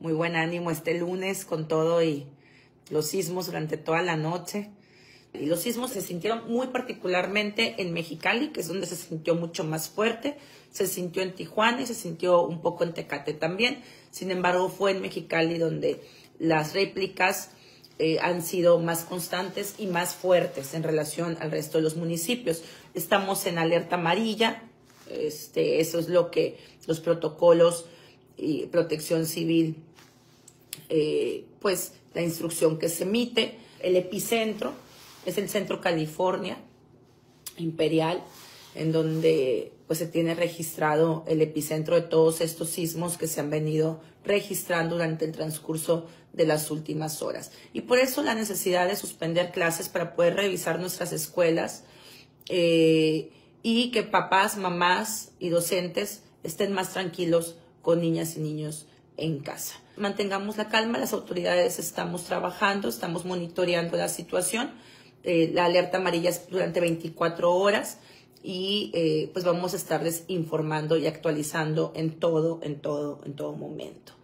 muy buen ánimo este lunes con todo y los sismos durante toda la noche. Y los sismos se sintieron muy particularmente en Mexicali, que es donde se sintió mucho más fuerte. Se sintió en Tijuana y se sintió un poco en Tecate también. Sin embargo, fue en Mexicali donde las réplicas eh, han sido más constantes y más fuertes en relación al resto de los municipios. Estamos en alerta amarilla. Este, eso es lo que los protocolos y protección civil, eh, pues la instrucción que se emite. El epicentro es el centro California Imperial, en donde pues se tiene registrado el epicentro de todos estos sismos que se han venido registrando durante el transcurso de las últimas horas. Y por eso la necesidad de suspender clases para poder revisar nuestras escuelas eh, y que papás, mamás y docentes estén más tranquilos con niñas y niños en casa. Mantengamos la calma, las autoridades estamos trabajando, estamos monitoreando la situación. Eh, la alerta amarilla es durante 24 horas y eh, pues vamos a estarles informando y actualizando en todo, en todo, en todo momento.